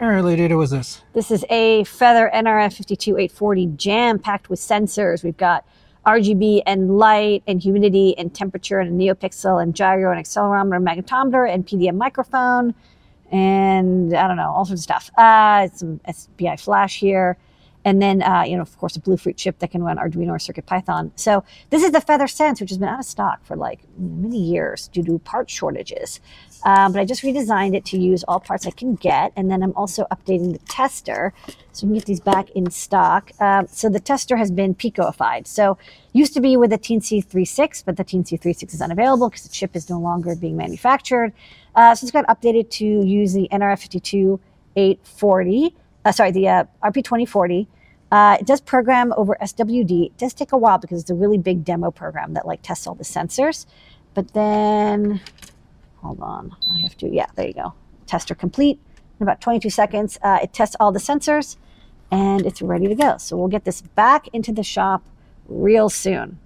Lady Ada, what's this? This is a Feather NRF 52840 jam packed with sensors. We've got RGB and light and humidity and temperature and a NeoPixel and gyro and accelerometer, and magnetometer and PDM microphone and I don't know, all sorts of stuff. Uh, some SPI flash here. And then, uh, you know, of course, a Bluefruit chip that can run Arduino or CircuitPython. So this is the Feather Sense, which has been out of stock for like many years due to part shortages. Um, but I just redesigned it to use all parts I can get. And then I'm also updating the tester so we can get these back in stock. Um, so the tester has been picoified. So used to be with the Teensy 36, but the Teensy 36 is unavailable because the chip is no longer being manufactured. Uh, so it's got updated to use the NRF52 840 uh, sorry, the uh, RP2040. Uh, it does program over SWD. It does take a while because it's a really big demo program that like tests all the sensors. But then, hold on, I have to, yeah, there you go. Tester complete. In about 22 seconds, uh, it tests all the sensors and it's ready to go. So we'll get this back into the shop real soon.